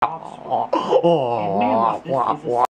哦哦哦哇哇哇！